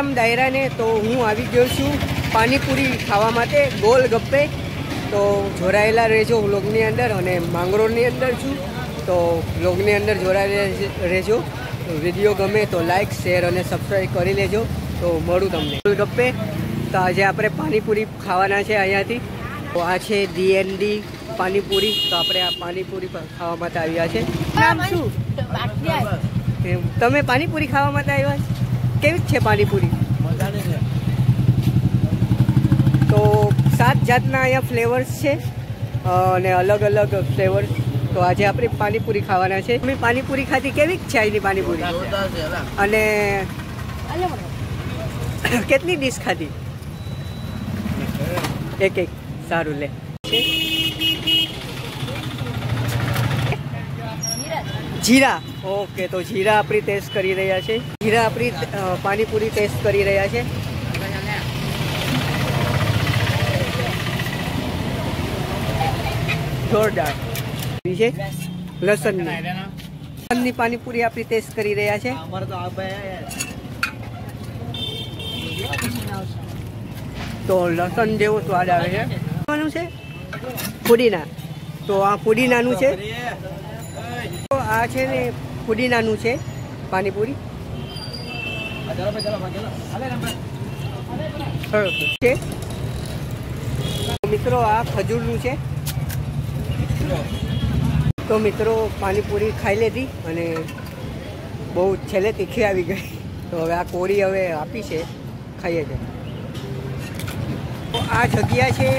આમ દાયરાને તો હું આવી ગયો છું પાણીપુરી ખાવા માટે ગોલ ગપ્પે. તો જોડાયેલા રહેજો વ્લોગની અંદર અને માંગરોળની અંદર છું. તો વ્લોગની અંદર જોડાયેલા રહેજો વીડિયો ગમે તો લાઇક શેર અને સબસ્ક્રાઈબ કરી લેજો. તો મળું તમને. ગોલ ગપ્પે. તો આજે આપણે પાણીપુરી ખાવાના છે અહીંયાથી. તો આ છે ડીએનડી પાણીપુરી. તો આપણે આ પાણીપુરી ખાવા માટે આવ્યા છે. નામ શું? તમે પાણીપુરી ખાવા માટે આવ્યા છો? કેવી છે પાણીપુરી? તો સાત જાતના અહીંયા ફ્લેવર્સ છે અને અલગ અલગ ફ્લેવર્સ તો આજે આપણે પાણીપુરી ખાવાના છે. મેં પાણીપુરી ખાધી? કેવી છે અહીંની પાણીપુરી? અને કેટલી ડીશ ખાધી? એક એક, સારું લે. જીરા. ઓકે તો જીરા આપણી ટેસ્ટ કરી રહ્યા છે. જીરા આપણી પાણીપુરી ટેસ્ટ કરી રહ્યા છે. જોરદાર. છે? લસણની. લસણની પાણીપુરી આપણી ટેસ્ટ કરી રહ્યા છે. તો લસણ જેવો સ્વાદ આવે છે. છે? પુદીના. તો આ પુદીનાનું છે? આ છે ને પુદીનાનું છે, પાણીપુરી. છે. મિત્રો, આ ખજૂરનું છે. તો મિત્રો, પાણીપુરી ખાઈ લીધી અને બહુ છેલ્લે તીખી આવી ગઈ. તો હવે આ કોરી હવે આપી છે, ખાઈએ છે. આ જગ્યા છે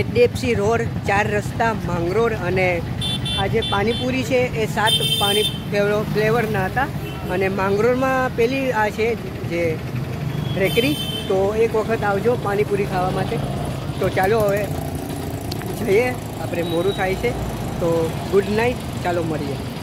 એચડીએફસી રોડ, ચાર રસ્તા, માંગરોળ અને આ જે પાણીપુરી છે, એ સાત પાણી ફ્લેવરના હતા. અને માંગરોળમાં પેલી આ છે જે રેકરી, તો એક વખત આવજો પાણીપુરી ખાવા માટે. તો ચાલો હવે જઈએ. આપણે મોડું થાય છે. તો ગુડ નાઇટ. ચાલો મળીએ.